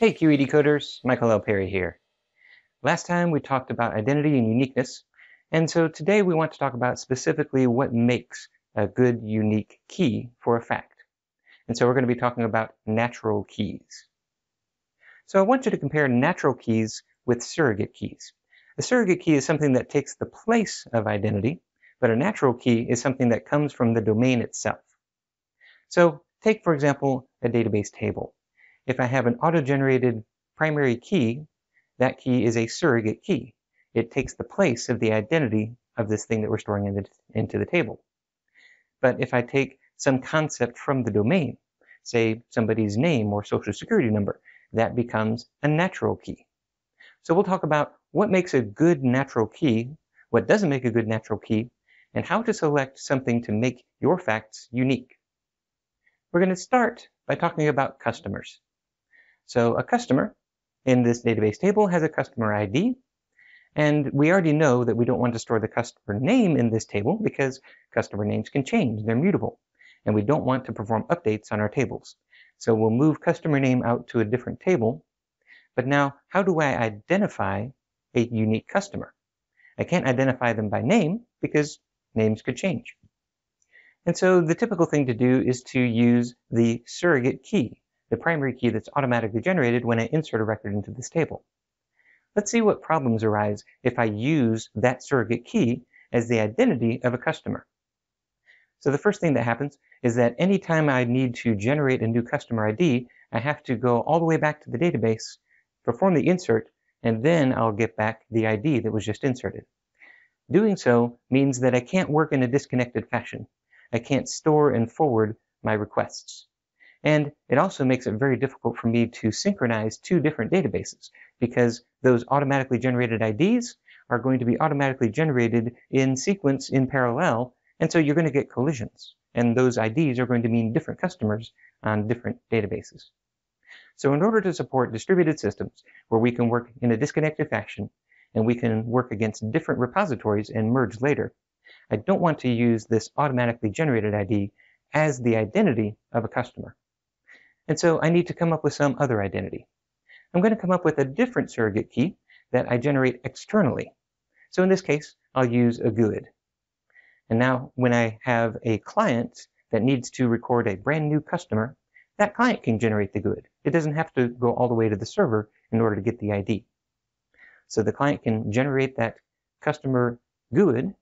Hey QED coders, Michael L. Perry here. Last time we talked about identity and uniqueness, and so today we want to talk about specifically what makes a good unique key for a fact. And so we're going to be talking about natural keys. So I want you to compare natural keys with surrogate keys. A surrogate key is something that takes the place of identity, but a natural key is something that comes from the domain itself. So take, for example, a database table. If I have an auto-generated primary key, that key is a surrogate key. It takes the place of the identity of this thing that we're storing in the, into the table. But if I take some concept from the domain, say somebody's name or social security number, that becomes a natural key. So we'll talk about what makes a good natural key, what doesn't make a good natural key, and how to select something to make your facts unique. We're going to start by talking about customers. So a customer in this database table has a customer ID. And we already know that we don't want to store the customer name in this table because customer names can change. They're mutable. And we don't want to perform updates on our tables. So we'll move customer name out to a different table. But now, how do I identify a unique customer? I can't identify them by name because names could change. And so the typical thing to do is to use the surrogate key the primary key that's automatically generated when I insert a record into this table. Let's see what problems arise if I use that surrogate key as the identity of a customer. So the first thing that happens is that anytime I need to generate a new customer ID, I have to go all the way back to the database, perform the insert, and then I'll get back the ID that was just inserted. Doing so means that I can't work in a disconnected fashion. I can't store and forward my requests. And it also makes it very difficult for me to synchronize two different databases because those automatically generated IDs are going to be automatically generated in sequence in parallel. And so you're going to get collisions. And those IDs are going to mean different customers on different databases. So in order to support distributed systems where we can work in a disconnected fashion and we can work against different repositories and merge later, I don't want to use this automatically generated ID as the identity of a customer. And so I need to come up with some other identity. I'm going to come up with a different surrogate key that I generate externally. So in this case, I'll use a GUID. And now when I have a client that needs to record a brand new customer, that client can generate the GUID. It doesn't have to go all the way to the server in order to get the ID. So the client can generate that customer GUID,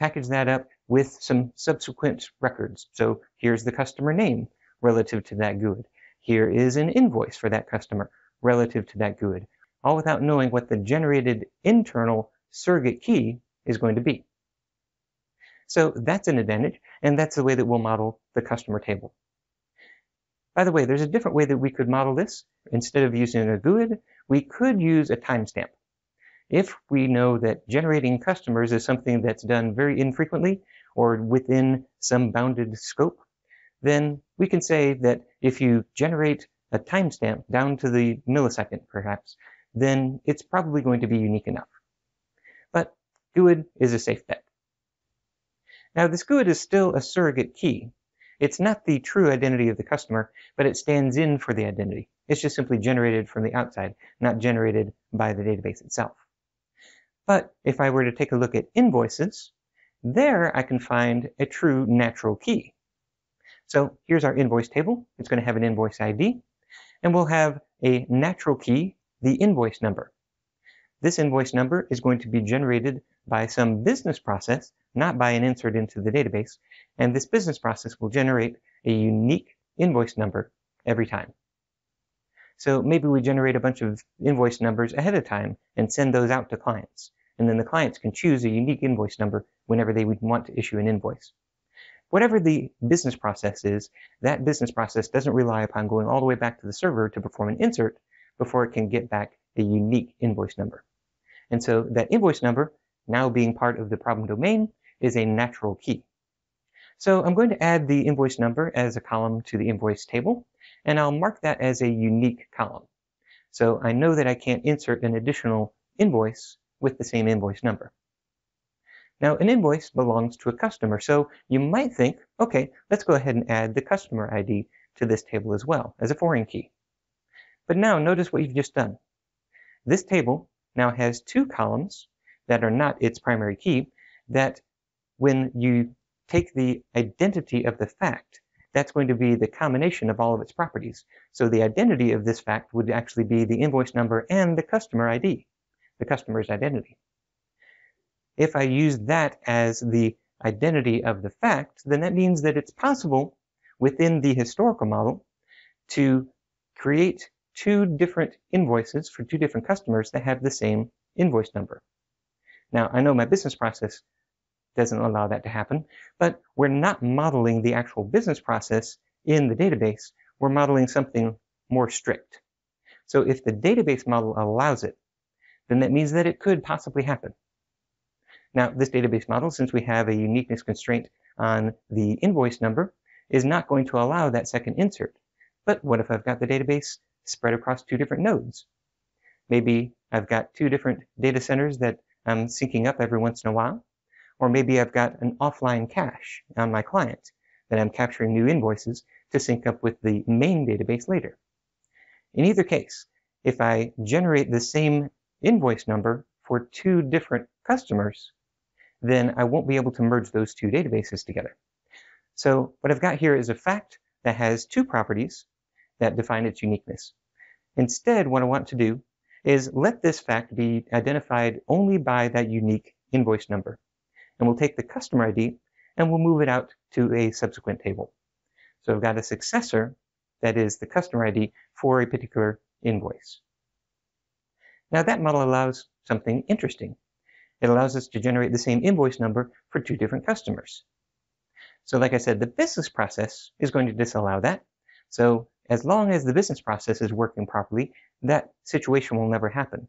package that up with some subsequent records. So here's the customer name relative to that GUID. Here is an invoice for that customer relative to that GUID, all without knowing what the generated internal surrogate key is going to be. So that's an advantage, and that's the way that we'll model the customer table. By the way, there's a different way that we could model this. Instead of using a GUID, we could use a timestamp. If we know that generating customers is something that's done very infrequently or within some bounded scope, then we can say that if you generate a timestamp down to the millisecond, perhaps, then it's probably going to be unique enough. But GUID is a safe bet. Now, this GUID is still a surrogate key. It's not the true identity of the customer, but it stands in for the identity. It's just simply generated from the outside, not generated by the database itself. But if I were to take a look at invoices, there I can find a true natural key. So here's our invoice table. It's going to have an invoice ID, and we'll have a natural key, the invoice number. This invoice number is going to be generated by some business process, not by an insert into the database, and this business process will generate a unique invoice number every time. So maybe we generate a bunch of invoice numbers ahead of time and send those out to clients. And then the clients can choose a unique invoice number whenever they would want to issue an invoice. Whatever the business process is, that business process doesn't rely upon going all the way back to the server to perform an insert before it can get back a unique invoice number. And so that invoice number, now being part of the problem domain, is a natural key. So I'm going to add the invoice number as a column to the invoice table, and I'll mark that as a unique column. So I know that I can't insert an additional invoice with the same invoice number. Now, an invoice belongs to a customer, so you might think, okay, let's go ahead and add the customer ID to this table as well as a foreign key. But now notice what you've just done. This table now has two columns that are not its primary key that when you take the identity of the fact, that's going to be the combination of all of its properties. So the identity of this fact would actually be the invoice number and the customer ID, the customer's identity. If I use that as the identity of the fact, then that means that it's possible within the historical model to create two different invoices for two different customers that have the same invoice number. Now, I know my business process doesn't allow that to happen, but we're not modeling the actual business process in the database. We're modeling something more strict. So if the database model allows it, then that means that it could possibly happen. Now, this database model, since we have a uniqueness constraint on the invoice number, is not going to allow that second insert. But what if I've got the database spread across two different nodes? Maybe I've got two different data centers that I'm syncing up every once in a while. Or maybe I've got an offline cache on my client that I'm capturing new invoices to sync up with the main database later. In either case, if I generate the same invoice number for two different customers, then I won't be able to merge those two databases together. So what I've got here is a fact that has two properties that define its uniqueness. Instead, what I want to do is let this fact be identified only by that unique invoice number and we'll take the customer ID and we'll move it out to a subsequent table. So I've got a successor that is the customer ID for a particular invoice. Now that model allows something interesting. It allows us to generate the same invoice number for two different customers. So like I said, the business process is going to disallow that. So as long as the business process is working properly, that situation will never happen.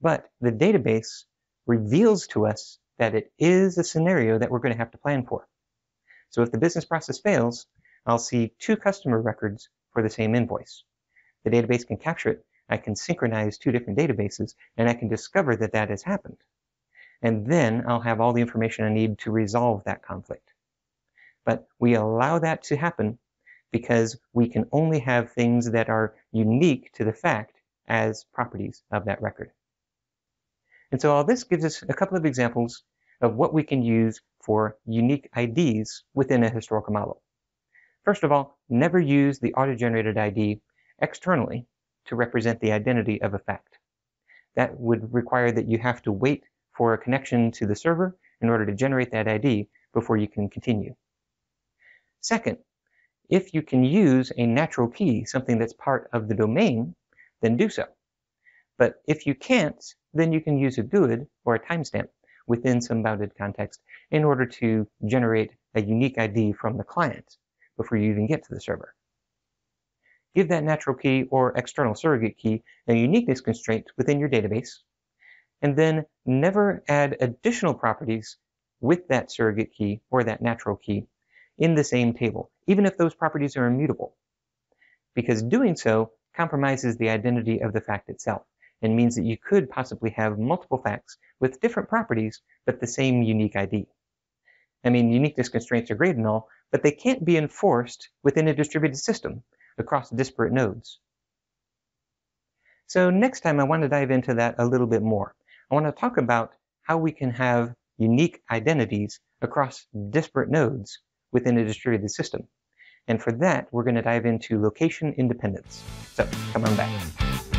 But the database reveals to us that it is a scenario that we're going to have to plan for. So if the business process fails, I'll see two customer records for the same invoice. The database can capture it. I can synchronize two different databases, and I can discover that that has happened. And then I'll have all the information I need to resolve that conflict. But we allow that to happen because we can only have things that are unique to the fact as properties of that record. And so all this gives us a couple of examples of what we can use for unique IDs within a historical model. First of all, never use the auto-generated ID externally to represent the identity of a fact. That would require that you have to wait for a connection to the server in order to generate that ID before you can continue. Second, if you can use a natural key, something that's part of the domain, then do so. But if you can't, then you can use a GUID or a timestamp within some bounded context in order to generate a unique ID from the client before you even get to the server. Give that natural key or external surrogate key a uniqueness constraint within your database, and then never add additional properties with that surrogate key or that natural key in the same table, even if those properties are immutable, because doing so compromises the identity of the fact itself and means that you could possibly have multiple facts with different properties, but the same unique ID. I mean, uniqueness constraints are great and all, but they can't be enforced within a distributed system across disparate nodes. So next time I want to dive into that a little bit more. I want to talk about how we can have unique identities across disparate nodes within a distributed system. And for that, we're going to dive into location independence. So come on back.